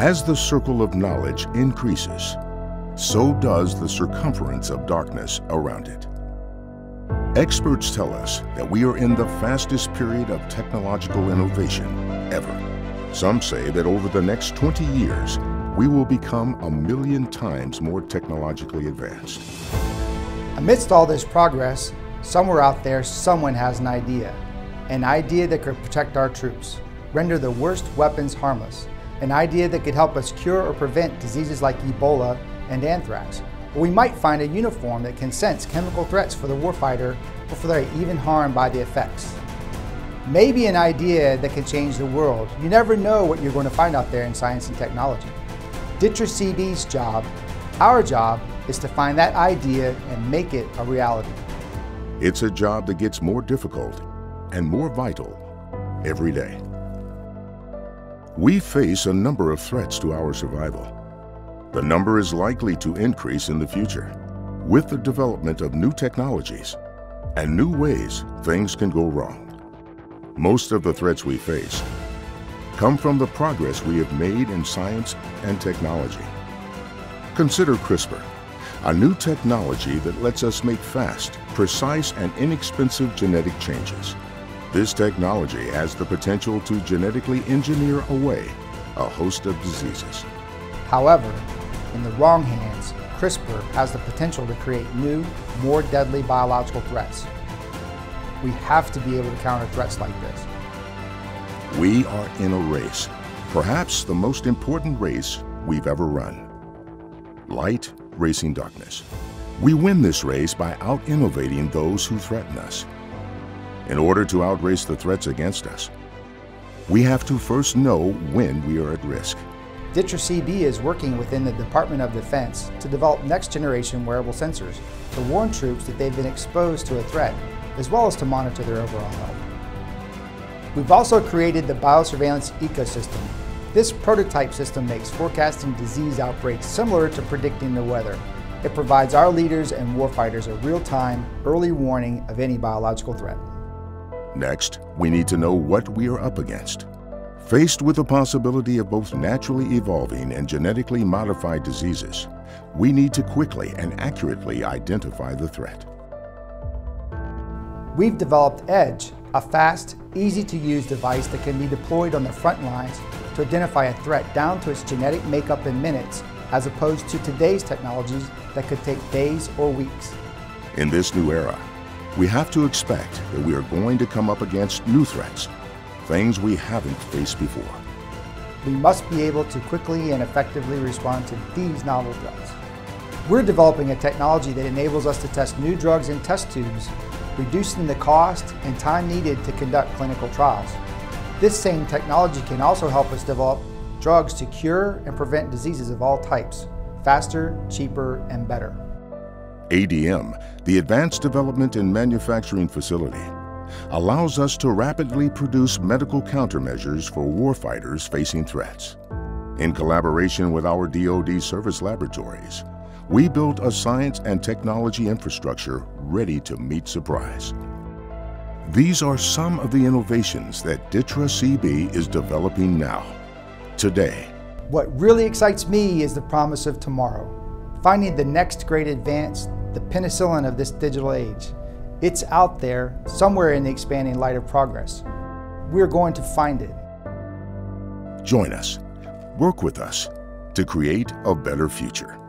As the circle of knowledge increases, so does the circumference of darkness around it. Experts tell us that we are in the fastest period of technological innovation ever. Some say that over the next 20 years, we will become a million times more technologically advanced. Amidst all this progress, somewhere out there, someone has an idea. An idea that could protect our troops, render the worst weapons harmless. An idea that could help us cure or prevent diseases like Ebola and anthrax. Or we might find a uniform that can sense chemical threats for the warfighter before they're even harmed by the effects. Maybe an idea that can change the world. You never know what you're going to find out there in science and technology. DTRA CB's job, our job, is to find that idea and make it a reality. It's a job that gets more difficult and more vital every day. We face a number of threats to our survival. The number is likely to increase in the future with the development of new technologies and new ways things can go wrong. Most of the threats we face come from the progress we have made in science and technology. Consider CRISPR, a new technology that lets us make fast, precise, and inexpensive genetic changes. This technology has the potential to genetically engineer away a host of diseases. However, in the wrong hands, CRISPR has the potential to create new, more deadly biological threats. We have to be able to counter threats like this. We are in a race, perhaps the most important race we've ever run. Light racing darkness. We win this race by out-innovating those who threaten us. In order to outrace the threats against us, we have to first know when we are at risk. DTRA CB is working within the Department of Defense to develop next-generation wearable sensors to warn troops that they've been exposed to a threat, as well as to monitor their overall health. We've also created the Biosurveillance Ecosystem. This prototype system makes forecasting disease outbreaks similar to predicting the weather. It provides our leaders and warfighters a real-time, early warning of any biological threat. Next, we need to know what we are up against. Faced with the possibility of both naturally evolving and genetically modified diseases, we need to quickly and accurately identify the threat. We've developed EDGE, a fast, easy-to-use device that can be deployed on the front lines to identify a threat down to its genetic makeup in minutes, as opposed to today's technologies that could take days or weeks. In this new era, we have to expect that we are going to come up against new threats, things we haven't faced before. We must be able to quickly and effectively respond to these novel threats. We're developing a technology that enables us to test new drugs in test tubes, reducing the cost and time needed to conduct clinical trials. This same technology can also help us develop drugs to cure and prevent diseases of all types, faster, cheaper, and better. ADM, the Advanced Development and Manufacturing Facility, allows us to rapidly produce medical countermeasures for warfighters facing threats. In collaboration with our DoD service laboratories, we built a science and technology infrastructure ready to meet surprise. These are some of the innovations that DTRA CB is developing now, today. What really excites me is the promise of tomorrow. Finding the next great advance the penicillin of this digital age. It's out there, somewhere in the expanding light of progress. We're going to find it. Join us. Work with us to create a better future.